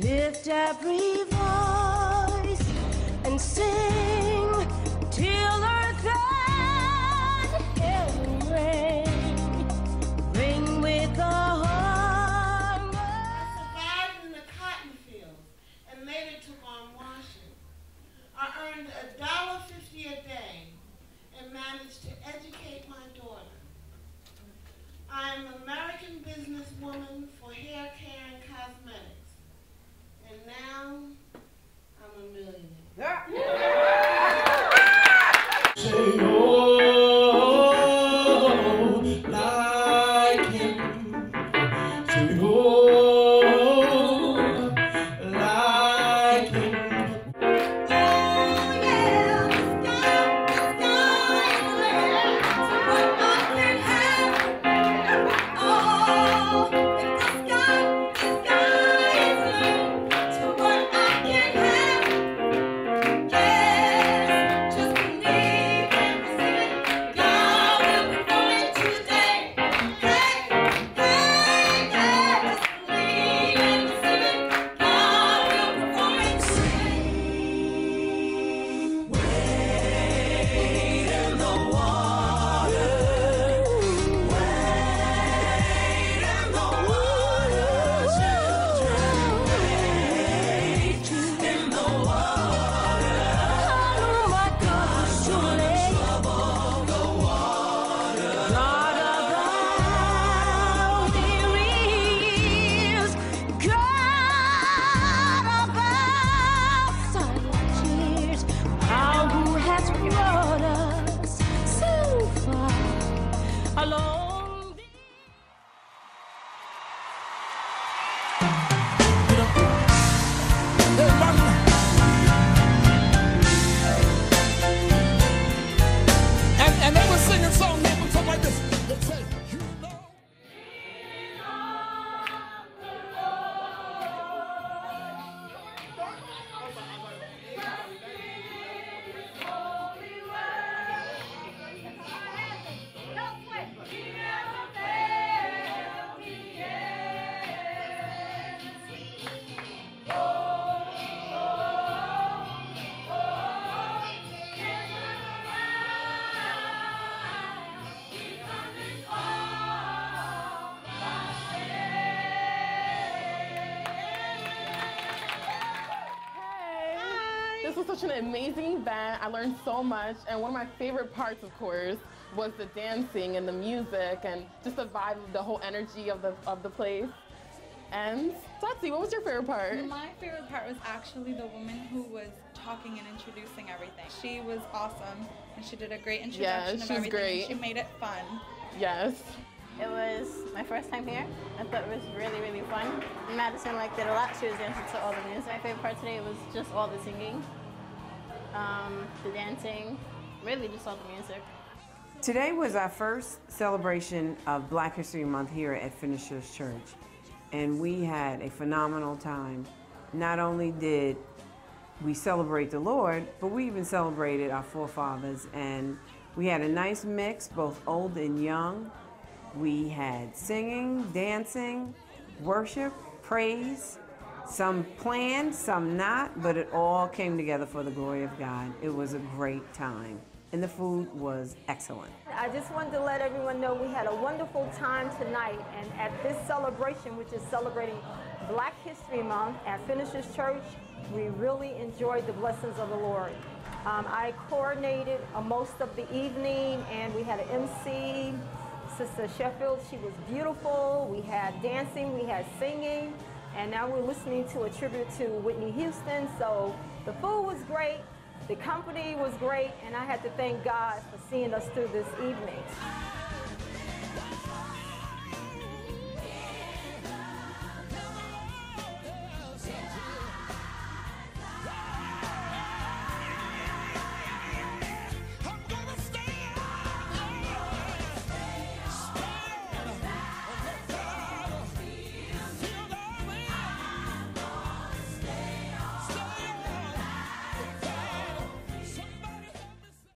lift every voice and sing till earth and heaven ring, ring with the hunger. I survived in the cotton fields and later took on washing. I earned a dollar fifty a day and managed to educate my daughter. I am an American businesswoman for hair care Oh was such an amazing event. I learned so much, and one of my favorite parts, of course, was the dancing and the music and just the vibe, the whole energy of the of the place. And Tati, what was your favorite part? My favorite part was actually the woman who was talking and introducing everything. She was awesome, and she did a great introduction she of was everything. great. She made it fun. Yes. It was my first time here. I thought it was really, really fun. Madison liked it a lot. She was dancing to all the music. My favorite part today was just all the singing, um, the dancing, really just all the music. Today was our first celebration of Black History Month here at Finishers Church, and we had a phenomenal time. Not only did we celebrate the Lord, but we even celebrated our forefathers, and we had a nice mix, both old and young. We had singing, dancing, worship, praise, some planned, some not, but it all came together for the glory of God. It was a great time, and the food was excellent. I just wanted to let everyone know we had a wonderful time tonight, and at this celebration, which is celebrating Black History Month at Finishers Church, we really enjoyed the blessings of the Lord. Um, I coordinated uh, most of the evening, and we had an MC, Sister Sheffield. She was beautiful. We had dancing, we had singing, and now we're listening to a tribute to Whitney Houston. So the food was great. The company was great, and I had to thank God for seeing us through this evening.